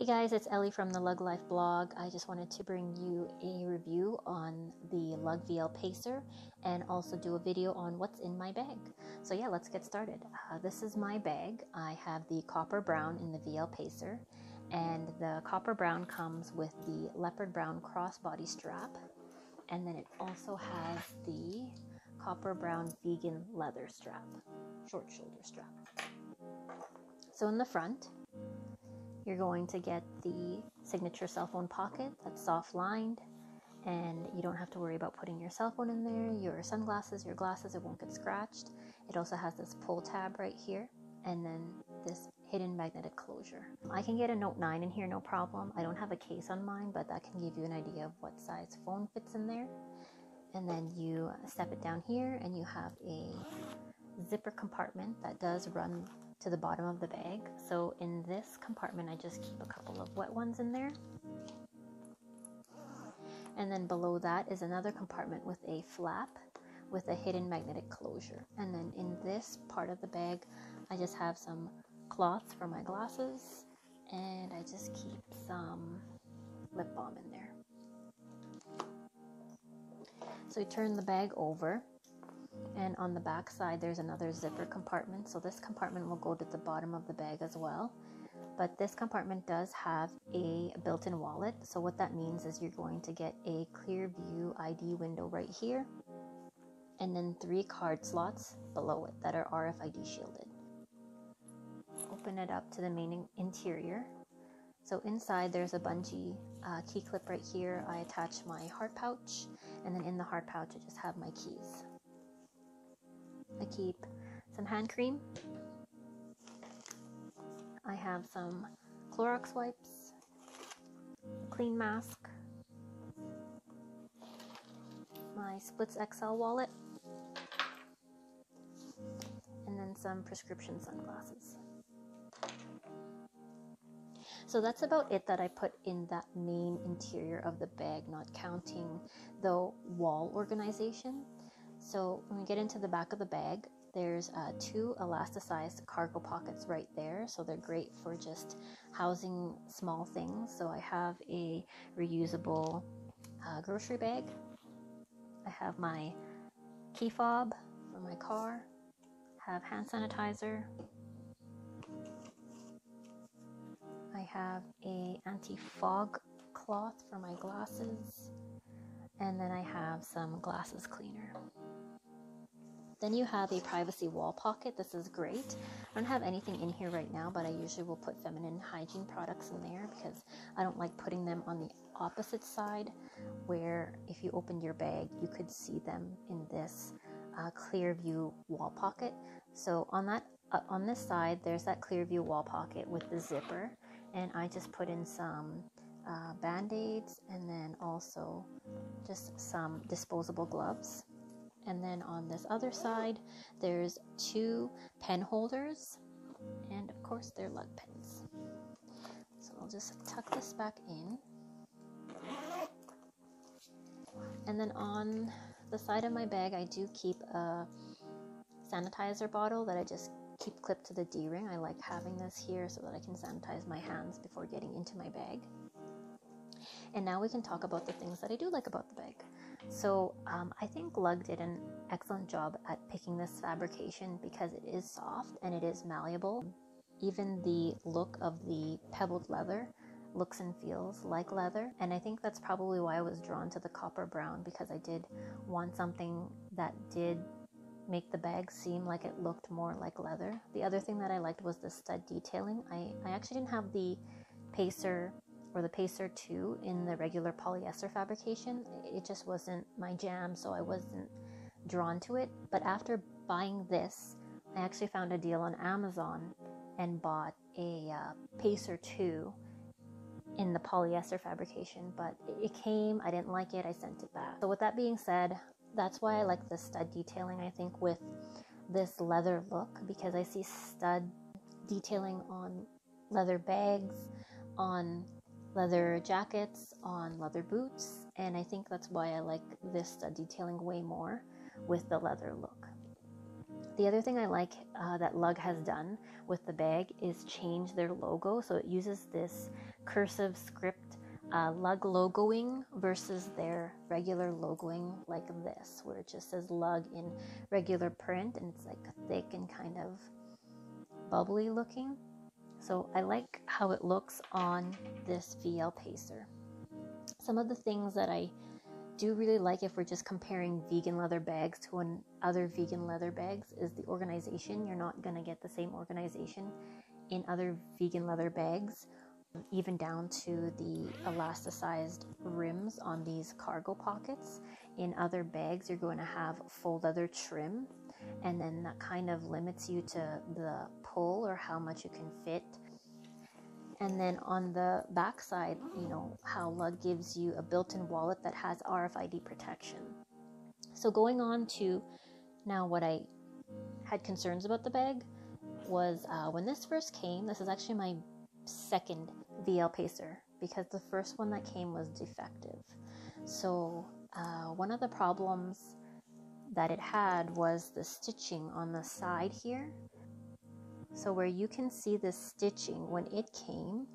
Hey guys, it's Ellie from the Lug Life blog. I just wanted to bring you a review on the Lug VL Pacer and also do a video on what's in my bag. So, yeah, let's get started. Uh, this is my bag. I have the copper brown in the VL Pacer, and the copper brown comes with the leopard brown crossbody strap, and then it also has the copper brown vegan leather strap, short shoulder strap. So, in the front, you're going to get the signature cell phone pocket that's soft lined and you don't have to worry about putting your cell phone in there, your sunglasses, your glasses, it won't get scratched. It also has this pull tab right here and then this hidden magnetic closure. I can get a Note 9 in here no problem. I don't have a case on mine, but that can give you an idea of what size phone fits in there. And then you step it down here and you have a zipper compartment that does run to the bottom of the bag. So in this compartment, I just keep a couple of wet ones in there. And then below that is another compartment with a flap with a hidden magnetic closure. And then in this part of the bag, I just have some cloths for my glasses and I just keep some lip balm in there. So I turn the bag over and on the back side there's another zipper compartment. So this compartment will go to the bottom of the bag as well. But this compartment does have a built-in wallet. So what that means is you're going to get a clear view id window right here. And then three card slots below it that are rfid shielded. Open it up to the main interior. So inside there's a bungee uh, key clip right here. I attach my heart pouch. And then in the heart pouch i just have my keys I keep some hand cream. I have some Clorox wipes, clean mask, my Splits XL wallet, and then some prescription sunglasses. So that's about it that I put in that main interior of the bag, not counting the wall organization. So when we get into the back of the bag, there's uh, two elasticized cargo pockets right there. So they're great for just housing small things. So I have a reusable uh, grocery bag. I have my key fob for my car. I Have hand sanitizer. I have a anti-fog cloth for my glasses. And then I have some glasses cleaner. Then you have a privacy wall pocket. This is great. I don't have anything in here right now, but I usually will put feminine hygiene products in there because I don't like putting them on the opposite side where if you opened your bag, you could see them in this uh, clear view wall pocket. So on that uh, on this side, there's that clear view wall pocket with the zipper, and I just put in some uh, band aids and then also just some disposable gloves. And then on this other side, there's two pen holders, and of course, they're lug pens. So I'll just tuck this back in. And then on the side of my bag, I do keep a sanitizer bottle that I just keep clipped to the D ring. I like having this here so that I can sanitize my hands before getting into my bag. And now we can talk about the things that I do like about the bag. So um, I think Lug did an excellent job at picking this fabrication because it is soft and it is malleable. Even the look of the pebbled leather looks and feels like leather. And I think that's probably why I was drawn to the copper brown because I did want something that did make the bag seem like it looked more like leather. The other thing that I liked was the stud detailing. I, I actually didn't have the Pacer or the Pacer 2 in the regular polyester fabrication. It just wasn't my jam, so I wasn't drawn to it. But after buying this, I actually found a deal on Amazon and bought a uh, Pacer 2 in the polyester fabrication, but it came, I didn't like it, I sent it back. So, with that being said, that's why I like the stud detailing, I think, with this leather look because I see stud detailing on leather bags, on leather jackets on leather boots, and I think that's why I like this uh, detailing way more with the leather look. The other thing I like uh, that Lug has done with the bag is change their logo. So it uses this cursive script uh, lug logoing versus their regular logoing like this, where it just says lug in regular print and it's like thick and kind of bubbly looking. So I like how it looks on this VL Pacer. Some of the things that I do really like if we're just comparing vegan leather bags to other vegan leather bags is the organization. You're not going to get the same organization in other vegan leather bags even down to the elasticized rims on these cargo pockets. In other bags, you're going to have full leather trim, and then that kind of limits you to the pull or how much you can fit. And then on the back side, you know, how Lug gives you a built in wallet that has RFID protection. So, going on to now what I had concerns about the bag was uh, when this first came, this is actually my second VL Pacer because the first one that came was defective. So, uh, one of the problems that it had was the stitching on the side here. So, where you can see the stitching when it came,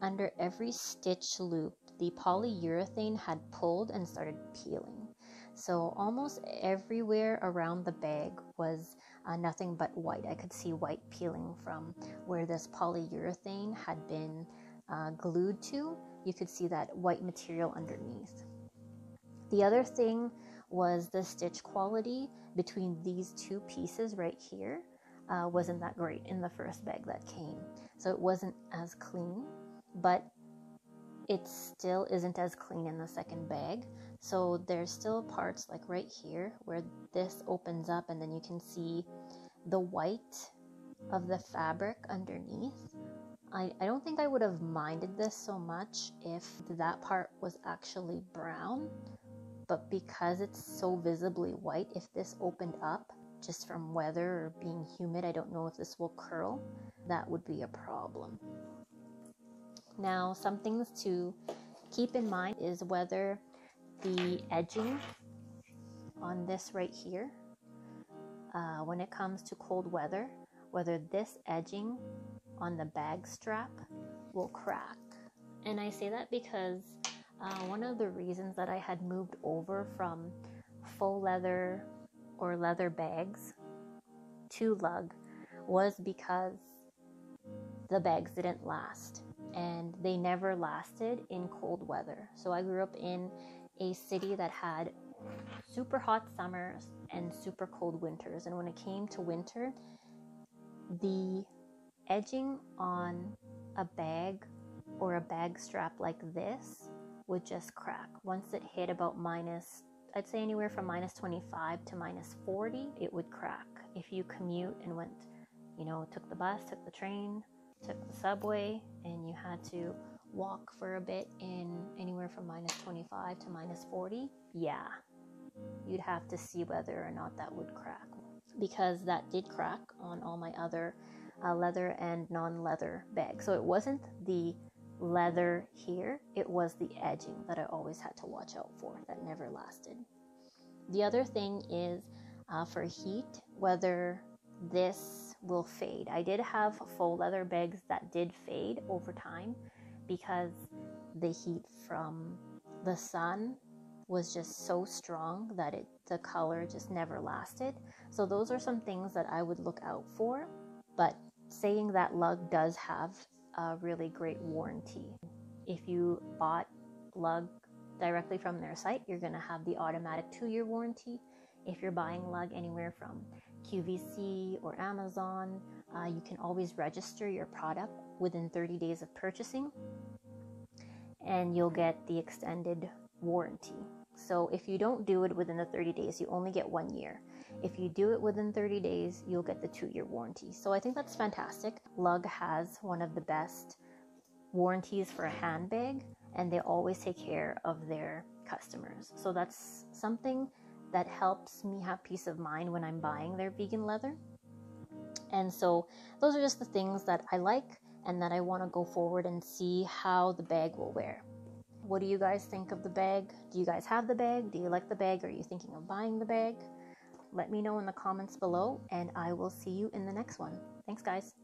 under every stitch loop, the polyurethane had pulled and started peeling. So, almost everywhere around the bag was uh, nothing but white. I could see white peeling from where this polyurethane had been uh, glued to, you could see that white material underneath. The other thing was the stitch quality between these two pieces right here uh, wasn't that great in the first bag that came. So it wasn't as clean, but it still isn't as clean in the second bag. So there's still parts like right here where this opens up and then you can see the white of the fabric underneath I, I don't think I would have minded this so much if that part was actually brown, but because it's so visibly white, if this opened up just from weather or being humid, I don't know if this will curl, that would be a problem. Now, some things to keep in mind is whether the edging on this right here, uh, when it comes to cold weather, whether this edging on the bag strap will crack. And I say that because uh, one of the reasons that I had moved over from full leather or leather bags to lug was because the bags didn't last and they never lasted in cold weather. So I grew up in a city that had super hot summers and super cold winters. And when it came to winter, the edging on a bag or a bag strap like this would just crack. Once it hit about minus, I'd say anywhere from minus 25 to minus 40, it would crack. If you commute and went, you know, took the bus, took the train, took the subway, and you had to walk for a bit in anywhere from minus 25 to minus 40, yeah, you'd have to see whether or not that would crack. Because that did crack on all my other uh, leather and non leather bag. So it wasn't the leather here, it was the edging that I always had to watch out for that never lasted. The other thing is uh, for heat, whether this will fade. I did have full leather bags that did fade over time because the heat from the sun was just so strong that it the color just never lasted. So those are some things that I would look out for. But saying that Lug does have a really great warranty. If you bought Lug directly from their site, you're going to have the automatic two year warranty. If you're buying Lug anywhere from QVC or Amazon, uh, you can always register your product within 30 days of purchasing and you'll get the extended warranty. So if you don't do it within the 30 days, you only get one year. If you do it within 30 days, you'll get the two year warranty. So I think that's fantastic. Lug has one of the best warranties for a handbag, and they always take care of their customers. So that's something that helps me have peace of mind when I'm buying their vegan leather. And so those are just the things that I like and that I want to go forward and see how the bag will wear. What do you guys think of the bag? Do you guys have the bag? Do you like the bag? Are you thinking of buying the bag? let me know in the comments below, and I will see you in the next one. Thanks, guys.